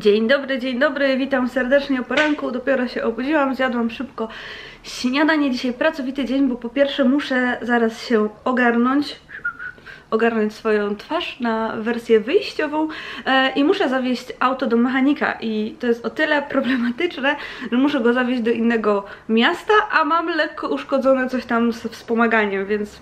Dzień dobry, dzień dobry, witam serdecznie o poranku, dopiero się obudziłam, zjadłam szybko śniadanie, dzisiaj pracowity dzień, bo po pierwsze muszę zaraz się ogarnąć, ogarnąć swoją twarz na wersję wyjściową e, i muszę zawieźć auto do mechanika. I to jest o tyle problematyczne, że muszę go zawieźć do innego miasta, a mam lekko uszkodzone coś tam z wspomaganiem, więc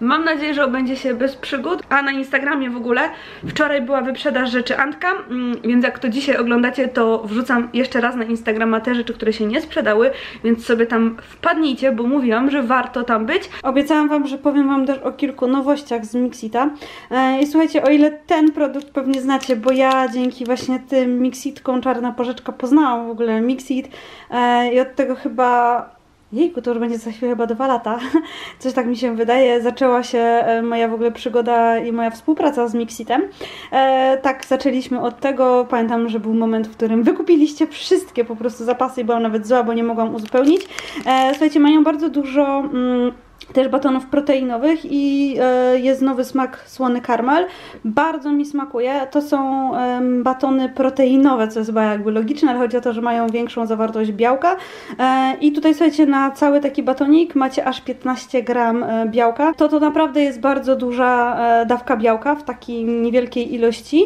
Mam nadzieję, że obędzie się bez przygód, a na Instagramie w ogóle wczoraj była wyprzedaż rzeczy Antka, mm, więc jak to dzisiaj oglądacie, to wrzucam jeszcze raz na Instagrama te rzeczy, które się nie sprzedały, więc sobie tam wpadnijcie, bo mówiłam, że warto tam być. Obiecałam Wam, że powiem Wam też o kilku nowościach z Mixita. E, I słuchajcie, o ile ten produkt pewnie znacie, bo ja dzięki właśnie tym Mixitkom Czarna Porzeczka poznałam w ogóle Mixit e, i od tego chyba Jejku, to już będzie za chwilę chyba dwa lata. Coś tak mi się wydaje. Zaczęła się e, moja w ogóle przygoda i moja współpraca z Mixitem. E, tak, zaczęliśmy od tego. Pamiętam, że był moment, w którym wykupiliście wszystkie po prostu zapasy i byłam nawet zła, bo nie mogłam uzupełnić. E, słuchajcie, mają bardzo dużo... Mm, też batonów proteinowych i e, jest nowy smak słony karmel. Bardzo mi smakuje. To są batony proteinowe, co jest chyba jakby logiczne, ale chodzi o to, że mają większą zawartość białka. E, I tutaj słuchajcie, na cały taki batonik macie aż 15 gram e, białka. To to naprawdę jest bardzo duża dawka białka w takiej niewielkiej ilości.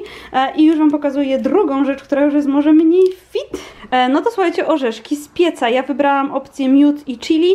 I już Wam pokazuję drugą rzecz, która już jest może mniej fit. No to słuchajcie, orzeszki z pieca. Ja wybrałam opcję miód i chili,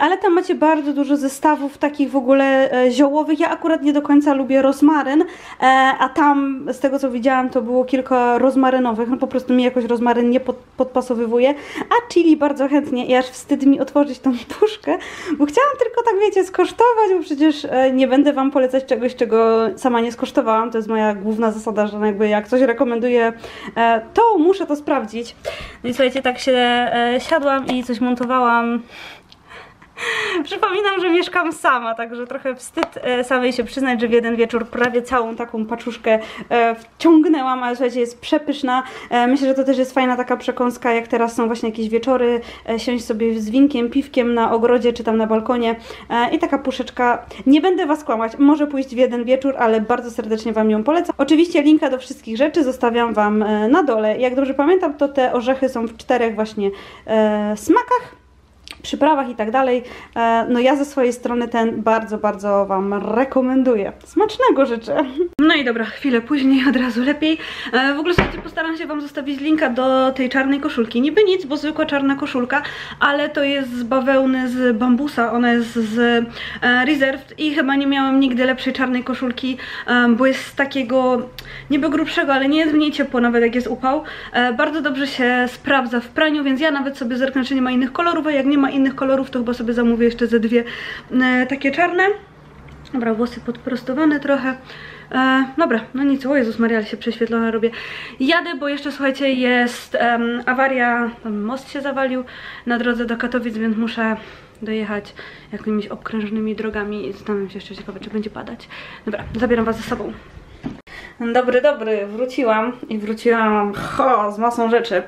ale tam macie bardzo dużo zestawów takich w ogóle e, ziołowych. Ja akurat nie do końca lubię rozmaryn, e, a tam z tego co widziałam to było kilka rozmarynowych. No po prostu mi jakoś rozmaryn nie pod, podpasowywuje, a chili bardzo chętnie i aż wstyd mi otworzyć tą puszkę, bo chciałam tylko tak wiecie skosztować, bo przecież e, nie będę Wam polecać czegoś, czego sama nie skosztowałam. To jest moja główna zasada, że jakby jak coś rekomenduję, to muszę to sprawdzić. No i słuchajcie, tak się siadłam i coś montowałam. Przypominam, że mieszkam sama, także trochę wstyd e, samej się przyznać, że w jeden wieczór prawie całą taką paczuszkę e, wciągnęłam, ale słuchajcie, jest przepyszna. E, myślę, że to też jest fajna taka przekąska, jak teraz są właśnie jakieś wieczory, siąść sobie z winkiem, piwkiem na ogrodzie czy tam na balkonie i taka puszeczka. Nie będę Was kłamać, może pójść w jeden wieczór, ale bardzo serdecznie Wam ją polecam. Oczywiście linka do wszystkich rzeczy zostawiam Wam na dole. Jak dobrze pamiętam, to te orzechy są w czterech właśnie smakach przyprawach i tak dalej. E, No ja ze swojej strony ten bardzo, bardzo Wam rekomenduję. Smacznego życzę. No i dobra, chwilę później, od razu lepiej. E, w ogóle słuchajcie, postaram się Wam zostawić linka do tej czarnej koszulki. Niby nic, bo zwykła czarna koszulka, ale to jest z bawełny z bambusa, ona jest z e, Reserved i chyba nie miałam nigdy lepszej czarnej koszulki, bo jest z takiego niby grubszego, ale nie jest w niej ciepło, nawet jak jest upał. Bardzo dobrze się sprawdza w praniu, więc ja nawet sobie zerknę, czy nie ma innych kolorów, a jak nie ma innych kolorów, to chyba sobie zamówię jeszcze ze dwie e, takie czarne. Dobra, włosy podprostowane trochę. E, dobra, no nic, o Jezus Maria, się prześwietlona robię. Jadę, bo jeszcze słuchajcie, jest em, awaria, tam most się zawalił na drodze do Katowic, więc muszę dojechać jakimiś okrężnymi drogami i zastanawiam się jeszcze ciekawe, czy będzie padać. Dobra, zabieram was ze sobą. Dobry, dobry, wróciłam i wróciłam ho, z masą rzeczy.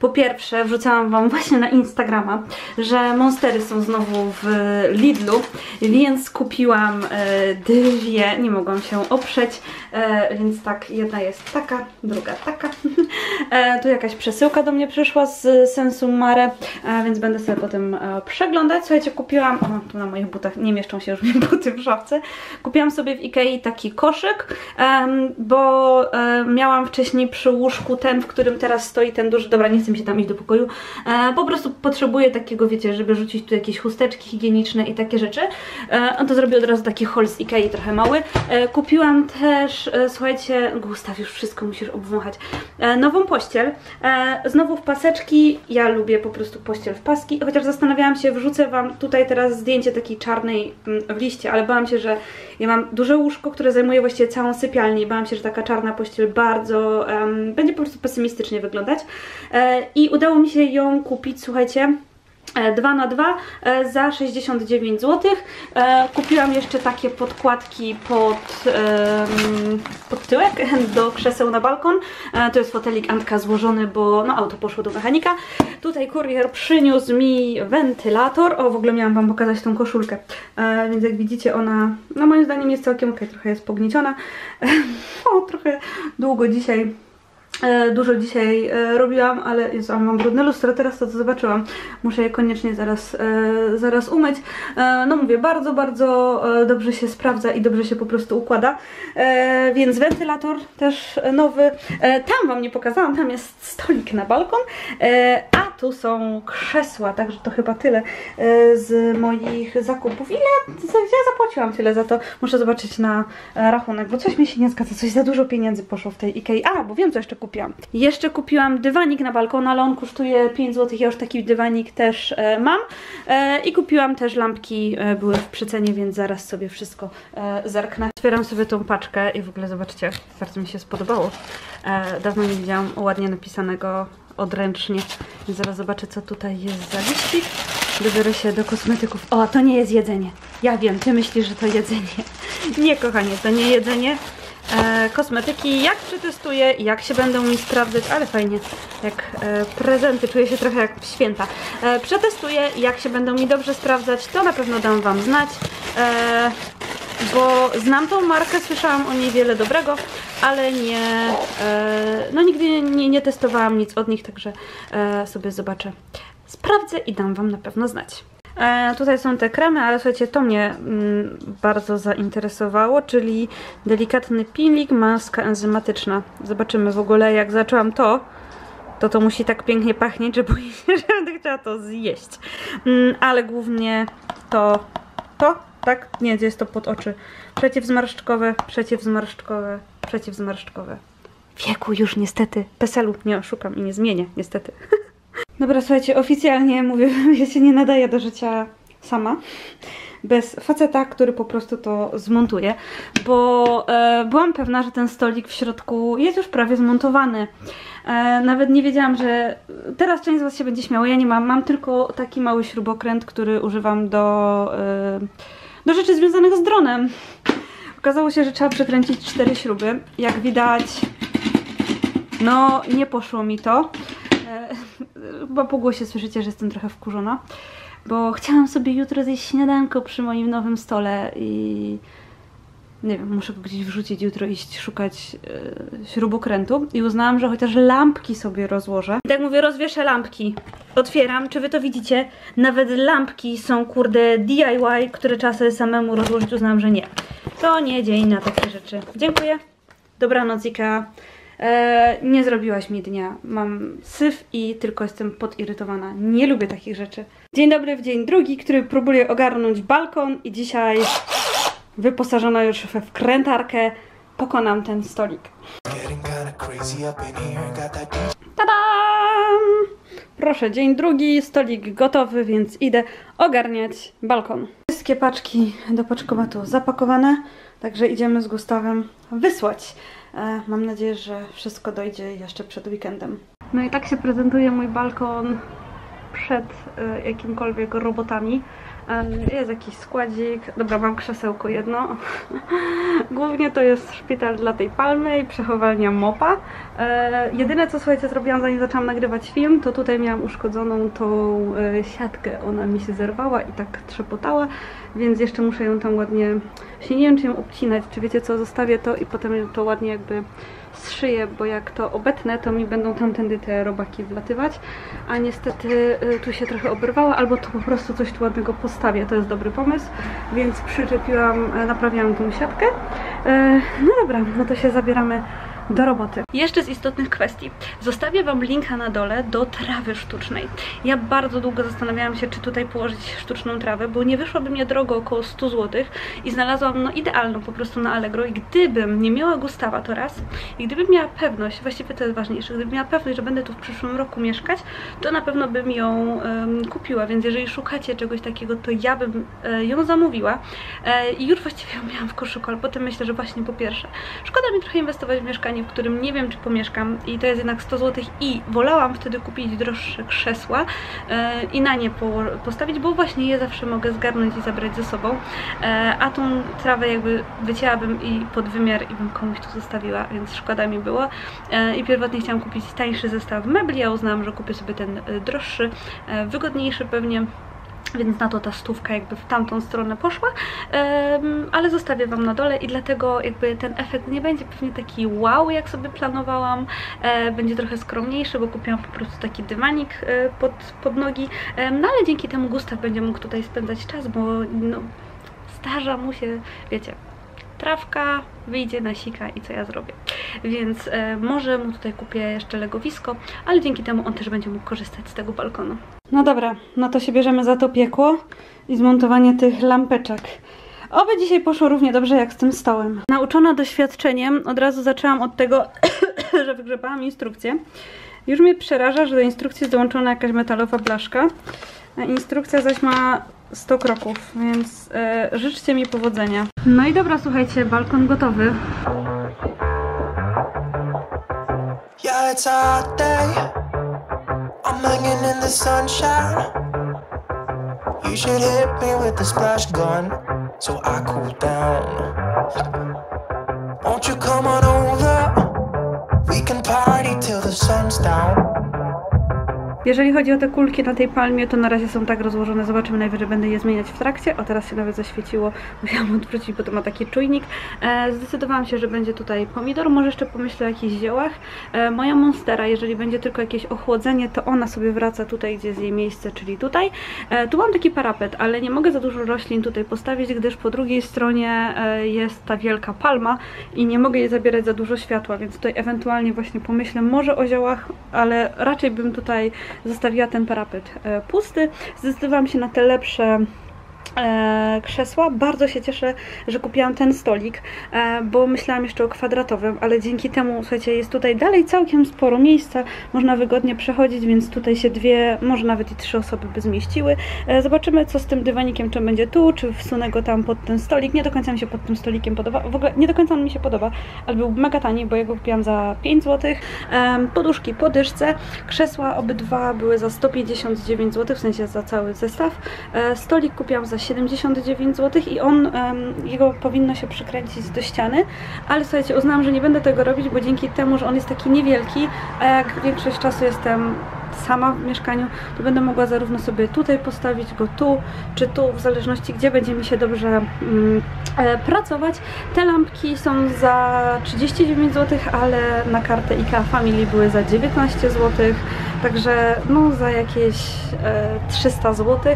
Po pierwsze, wrzucałam Wam właśnie na Instagrama, że monstery są znowu w Lidlu, więc kupiłam e, dwie, nie mogłam się oprzeć, e, więc tak, jedna jest taka, druga taka. E, tu jakaś przesyłka do mnie przyszła z Sensu Mare, więc będę sobie potem przeglądać. Słuchajcie, kupiłam, o, tu na moich butach nie mieszczą się już mi buty w szafce, kupiłam sobie w Ikei taki koszyk, bo miałam wcześniej przy łóżku ten, w którym teraz stoi ten duży, dobra, nie mi się tam iść do pokoju, e, po prostu potrzebuję takiego, wiecie, żeby rzucić tu jakieś chusteczki higieniczne i takie rzeczy, e, no to zrobię od razu taki haul z Ikei, trochę mały. E, kupiłam też, e, słuchajcie, Gustaw, już wszystko musisz obwąchać, e, nową pościel, e, znowu w paseczki, ja lubię po prostu pościel w paski, chociaż zastanawiałam się, wrzucę Wam tutaj teraz zdjęcie takiej czarnej mm, w liście, ale bałam się, że ja mam duże łóżko, które zajmuje właściwie całą sypialnię i bałam się, że taka czarna pościel bardzo em, będzie po prostu pesymistycznie wyglądać. E, I udało mi się ją kupić, słuchajcie, 2 na 2 za 69 zł. E, Kupiłam jeszcze takie podkładki pod, pod tyłek do krzeseł na balkon. E, To jest fotelik Antka złożony, bo no, auto poszło do mechanika. Tutaj kurier przyniósł mi wentylator. O, w ogóle miałam Wam pokazać tą koszulkę. E, Więc jak widzicie ona, no moim zdaniem jest całkiem ok, trochę jest pognieciona. O, trochę długo dzisiaj E, Dużo dzisiaj e, robiłam, ale Jezu, mam brudne lustro, teraz to co zobaczyłam. Muszę je koniecznie zaraz, e, zaraz umyć. E, no mówię, bardzo, bardzo e, dobrze się sprawdza i dobrze się po prostu układa. E, więc wentylator też e, nowy. E, tam Wam nie pokazałam, tam jest stolik na balkon, e, a tu są krzesła, także to chyba tyle e, z moich zakupów. Ile ja, zapłaciłam tyle za to? Muszę zobaczyć na e, rachunek, bo coś mi się nie zgadza, coś za dużo pieniędzy poszło w tej Ikei. A, bo wiem co jeszcze kupiłam. Jeszcze kupiłam dywanik na balkon, ale on kosztuje 5 zł, ja już taki dywanik też e, mam. I kupiłam też lampki, były w przecenie, więc zaraz sobie wszystko zerknę. Otwieram sobie tą paczkę i w ogóle zobaczcie, bardzo mi się spodobało. Dawno nie widziałam ładnie napisanego odręcznie, zaraz zobaczę co tutaj jest za liścik. Wybiorę się do kosmetyków. O, to nie jest jedzenie. Ja wiem, ty myślisz, że to jedzenie. Nie, kochanie, to nie jedzenie. E, kosmetyki, jak przetestuję, jak się będą mi sprawdzać, ale fajnie, jak e, prezenty, czuję się trochę jak święta. E, przetestuję, jak się będą mi dobrze sprawdzać, to na pewno dam Wam znać, e, bo znam tą markę, słyszałam o niej wiele dobrego, ale nie, e, no nigdy nie, nie testowałam nic od nich, także e, sobie zobaczę. Sprawdzę i dam Wam na pewno znać. E, tutaj są te kremy, ale słuchajcie, to mnie mm, bardzo zainteresowało, czyli delikatny peeling, maska enzymatyczna. Zobaczymy w ogóle, jak zaczęłam to, to to musi tak pięknie pachnieć, że boję się, że będę chciała to zjeść. Mm, ale głównie to, to, tak? Nie, gdzie jest to pod oczy. Przeciwzmarszczkowe, przeciwzmarszczkowe, przeciwzmarszczkowe. Wieku już niestety, PESEL-u nie oszukam i nie zmienię, niestety. Dobra, słuchajcie, oficjalnie mówię, ja się nie nadaję do życia sama. Bez faceta, który po prostu to zmontuje, bo e, byłam pewna, że ten stolik w środku jest już prawie zmontowany. E, nawet nie wiedziałam, że teraz część z Was się będzie śmiało. Ja nie mam, mam tylko taki mały śrubokręt, który używam do, e, do rzeczy związanych z dronem. Okazało się, że trzeba przekręcić cztery śruby. Jak widać, no nie poszło mi to. E, Chyba po głosie słyszycie, że jestem trochę wkurzona, bo chciałam sobie jutro zjeść śniadanko przy moim nowym stole i nie wiem, muszę go gdzieś wrzucić jutro, iść szukać e, śrubokrętu i uznałam, że chociaż lampki sobie rozłożę. I tak mówię, rozwieszę lampki. Otwieram, czy wy to widzicie? Nawet lampki są kurde DIY, które trzeba sobie samemu rozłożyć. Uznałam, że nie. To nie dzień na takie rzeczy. Dziękuję. Dobranoc Ikea. E, nie zrobiłaś mi dnia. Mam syf i tylko jestem podirytowana. Nie lubię takich rzeczy. Dzień dobry w dzień drugi, który próbuje ogarnąć balkon i dzisiaj wyposażona już we wkrętarkę pokonam ten stolik. Tadam! Proszę, dzień drugi, stolik gotowy, więc idę ogarniać balkon. Wszystkie paczki do paczkomatu zapakowane, także idziemy z Gustawem wysłać. E, mam nadzieję, że wszystko dojdzie jeszcze przed weekendem. No i tak się prezentuje mój balkon przed e, jakimkolwiek robotami. Jest jakiś składzik. Dobra, mam krzesełko jedno. Głównie to jest szpital dla tej palmy i przechowalnia mopa. E, jedyne co słuchajcie zrobiłam zanim zaczęłam nagrywać film, to tutaj miałam uszkodzoną tą e, siatkę. Ona mi się zerwała i tak trzepotała, więc jeszcze muszę ją tam ładnie, właśnie nie wiem czy ją obcinać, czy wiecie co, zostawię to i potem to ładnie jakby zszyję, bo jak to obetnę, to mi będą tamtędy te robaki wlatywać, a niestety y, tu się trochę oberwała, albo to po prostu coś tu ładnego postawię, to jest dobry pomysł, więc przyczepiłam, e, naprawiałam tą siatkę. E, No dobra, no to się zabieramy do roboty. Jeszcze z istotnych kwestii. Zostawię Wam linka na dole do trawy sztucznej. Ja bardzo długo zastanawiałam się, czy tutaj położyć sztuczną trawę, bo nie wyszłoby mnie drogo około 100 zł i znalazłam no idealną po prostu na Allegro i gdybym nie miała Gustawa to raz i gdybym miała pewność, właściwie to jest ważniejsze, gdybym miała pewność, że będę tu w przyszłym roku mieszkać, to na pewno bym ją em, kupiła, więc jeżeli szukacie czegoś takiego, to ja bym e, ją zamówiła e, i już właściwie ją miałam w koszyku, ale potem myślę, że właśnie po pierwsze, szkoda mi trochę inwestować w mieszkanie, w którym nie wiem, czy pomieszkam i to jest jednak 100 zł i wolałam wtedy kupić droższe krzesła e, i na nie po, postawić, bo właśnie je zawsze mogę zgarnąć i zabrać ze sobą, e, a tą trawę jakby wycięłabym i pod wymiar i bym komuś tu zostawiła, więc szkoda mi było. E, i pierwotnie chciałam kupić tańszy zestaw mebli, a uznałam, że kupię sobie ten droższy, wygodniejszy pewnie Więc na to ta stówka jakby w tamtą stronę poszła, Em, ale zostawię Wam na dole i dlatego jakby ten efekt nie będzie pewnie taki wow, jak sobie planowałam. E, będzie trochę skromniejszy, bo kupiłam po prostu taki dywanik e, pod, pod nogi. Em, no ale dzięki temu Gustaw będzie mógł tutaj spędzać czas, bo no, starza mu się, wiecie, trawka, wyjdzie na sika i co ja zrobię. Więc e, może mu tutaj kupię jeszcze legowisko, ale dzięki temu on też będzie mógł korzystać z tego balkonu. No dobra, no to się bierzemy za to piekło i zmontowanie tych lampeczek. Oby dzisiaj poszło równie dobrze jak z tym stołem. Nauczona doświadczeniem, od razu zaczęłam od tego, że wygrzebałam instrukcję. Już mnie przeraża, że do instrukcji jest dołączona jakaś metalowa blaszka. Instrukcja zaś ma 100 kroków, więc e, życzcie mi powodzenia. No i dobra, słuchajcie, balkon gotowy. Yeah, Hanging in the sunshine. You should hit me with the splash gun so I cool down. Won't you come on over? We can party till the sun's down. Jeżeli chodzi o te kulki na tej palmie, to na razie są tak rozłożone. Zobaczymy, najwyżej będę je zmieniać w trakcie. O, teraz się nawet zaświeciło. Musiałam odwrócić, bo to ma taki czujnik. E, zdecydowałam się, że będzie tutaj pomidor. Może jeszcze pomyślę o jakichś ziołach. E, moja monstera, jeżeli będzie tylko jakieś ochłodzenie, to ona sobie wraca tutaj, gdzie jest jej miejsce, czyli tutaj. E, tu mam taki parapet, ale nie mogę za dużo roślin tutaj postawić, gdyż po drugiej stronie e, jest ta wielka palma i nie mogę jej zabierać za dużo światła, więc tutaj ewentualnie właśnie pomyślę może o ziołach, ale raczej bym tutaj zostawiła ten parapet e, pusty. Zdecydowałam się na te lepsze krzesła. Bardzo się cieszę, że kupiłam ten stolik, e, bo myślałam jeszcze o kwadratowym, ale dzięki temu, słuchajcie, jest tutaj dalej całkiem sporo miejsca, można wygodnie przechodzić, więc tutaj się dwie, może nawet i trzy osoby by zmieściły. E, zobaczymy, co z tym dywanikiem, czy będzie tu, czy wsunę go tam pod ten stolik. Nie do końca mi się pod tym stolikiem podoba, w ogóle nie do końca on mi się podoba, ale był mega tani, bo ja go kupiłam za 5 zł. Poduszki po dyszce, krzesła obydwa były za 159 zł, w sensie za cały zestaw. E, stolik kupiłam za 79 zł i on, em, jego powinno się przykręcić do ściany, ale słuchajcie, uznałam, że nie będę tego robić, bo dzięki temu, że on jest taki niewielki, a jak większość czasu jestem sama w mieszkaniu, to będę mogła zarówno sobie tutaj postawić go tu, czy tu, w zależności gdzie będzie mi się dobrze mm, e, pracować. Te lampki są za 39 zł, ale na kartę IKEA Family były za 19 zł, także no za jakieś e, 300 zł.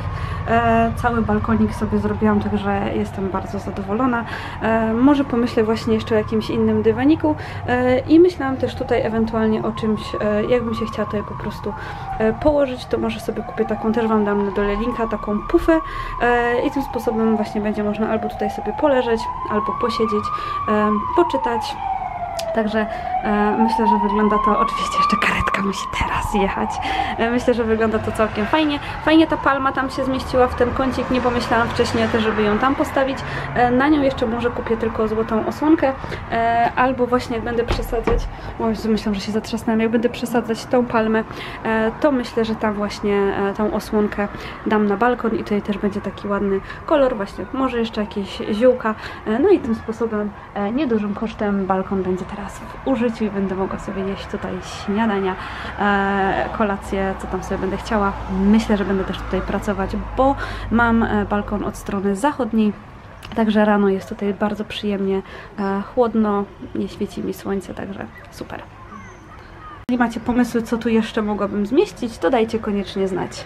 E, cały balkonik sobie zrobiłam, także jestem bardzo zadowolona. E, może pomyślę właśnie jeszcze o jakimś innym dywaniku e, i myślałam też tutaj ewentualnie o czymś, e, jakbym się chciała tutaj po prostu e, położyć, to może sobie kupię taką, też Wam dam na dole linka, taką pufę e, i tym sposobem właśnie będzie można albo tutaj sobie poleżeć, albo posiedzieć, e, poczytać. Także e, myślę, że wygląda to, oczywiście jeszcze karetka musi teraz jechać. E, myślę, że wygląda to całkiem fajnie. Fajnie ta palma tam się zmieściła w ten kącik, nie pomyślałam wcześniej też, żeby ją tam postawić. E, na nią jeszcze może kupię tylko złotą osłonkę, e, albo właśnie jak będę przesadzać, o myślałam, że się zatrzasnęłam, jak będę przesadzać tą palmę, to myślę, że tam właśnie tą osłonkę dam na balkon i tutaj też będzie taki ładny kolor, właśnie może jeszcze jakieś ziółka, no i tym sposobem niedużym kosztem balkon będzie teraz w użyciu i będę mogła sobie jeść tutaj śniadania, kolację, co tam sobie będę chciała. Myślę, że będę też tutaj pracować, bo mam e, balkon od strony zachodniej, Także rano jest tutaj bardzo przyjemnie, e, chłodno, nie świeci mi słońce, także super. Jeśli macie pomysły, co tu jeszcze mogłabym zmieścić, to dajcie koniecznie znać.